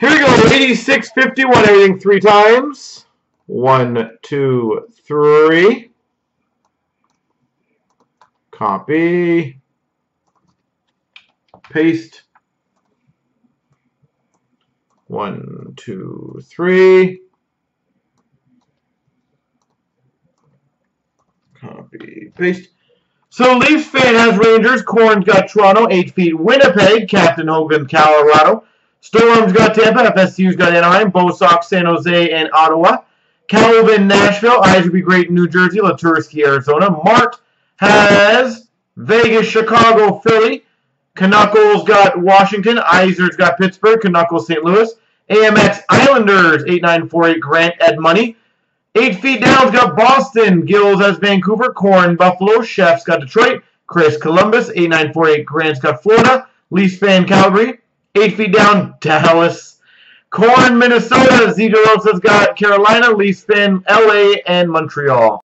Here we go. 86, 51, everything three times. One, two, three. Copy. Paste. One, two, three. Copy, paste. So Leafs fan has Rangers. Corn's got Toronto. Eight feet Winnipeg. Captain Hogan, Colorado. Storm's got Tampa. FSU's got Anaheim. Bo Sox, San Jose, and Ottawa. Calvin, Nashville. Would be great New Jersey. Latursky, Arizona. Mart has Vegas, Chicago, Philly. Knuckles got Washington. Iser's got Pittsburgh. Knuckles, St. Louis. AMX Islanders, 8948 Grant Ed Money. Eight feet down's got Boston. Gills has Vancouver. Corn Buffalo. Chef's got Detroit. Chris Columbus. 8948 Grant's got Florida. Leafs fan Calgary. Eight feet down Dallas. Corn Minnesota. Zerosa's got Carolina. Leafs fan LA and Montreal.